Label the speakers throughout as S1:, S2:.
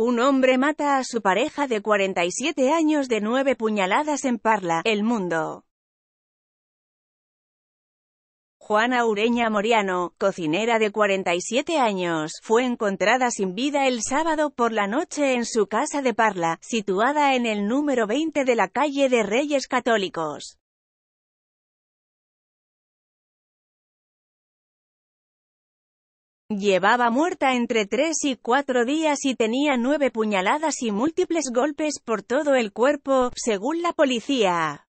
S1: Un hombre mata a su pareja de 47 años de nueve puñaladas en Parla, El Mundo. Juana Ureña Moriano, cocinera de 47 años, fue encontrada sin vida el sábado por la noche en su casa de Parla, situada en el número 20 de la calle de Reyes Católicos. Llevaba muerta entre tres y cuatro días y tenía nueve puñaladas y múltiples golpes por todo el cuerpo, según la policía.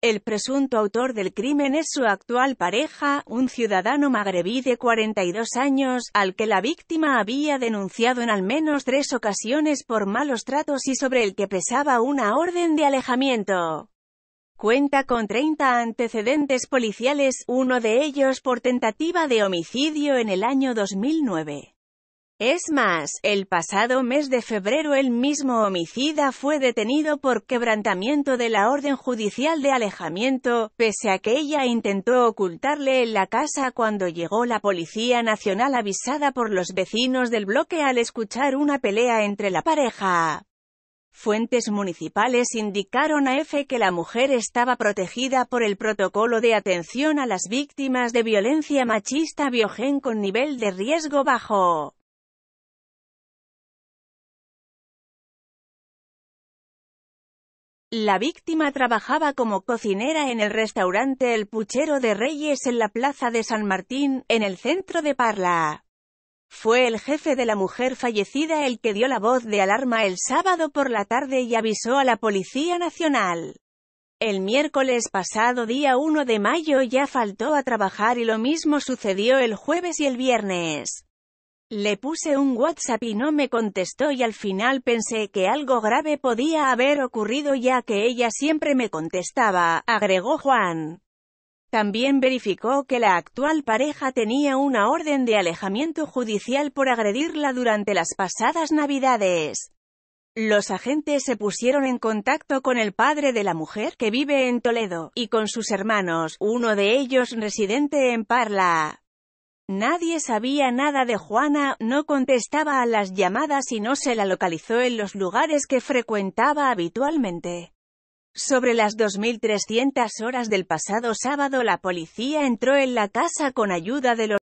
S1: El presunto autor del crimen es su actual pareja, un ciudadano magrebí de 42 años, al que la víctima había denunciado en al menos tres ocasiones por malos tratos y sobre el que pesaba una orden de alejamiento. Cuenta con 30 antecedentes policiales, uno de ellos por tentativa de homicidio en el año 2009. Es más, el pasado mes de febrero el mismo homicida fue detenido por quebrantamiento de la orden judicial de alejamiento, pese a que ella intentó ocultarle en la casa cuando llegó la Policía Nacional avisada por los vecinos del bloque al escuchar una pelea entre la pareja. Fuentes municipales indicaron a EFE que la mujer estaba protegida por el protocolo de atención a las víctimas de violencia machista Biogen con nivel de riesgo bajo. La víctima trabajaba como cocinera en el restaurante El Puchero de Reyes en la Plaza de San Martín, en el centro de Parla. Fue el jefe de la mujer fallecida el que dio la voz de alarma el sábado por la tarde y avisó a la Policía Nacional. El miércoles pasado día 1 de mayo ya faltó a trabajar y lo mismo sucedió el jueves y el viernes. Le puse un WhatsApp y no me contestó y al final pensé que algo grave podía haber ocurrido ya que ella siempre me contestaba, agregó Juan. También verificó que la actual pareja tenía una orden de alejamiento judicial por agredirla durante las pasadas navidades. Los agentes se pusieron en contacto con el padre de la mujer, que vive en Toledo, y con sus hermanos, uno de ellos residente en Parla. Nadie sabía nada de Juana, no contestaba a las llamadas y no se la localizó en los lugares que frecuentaba habitualmente. Sobre las 2.300 horas del pasado sábado la policía entró en la casa con ayuda de los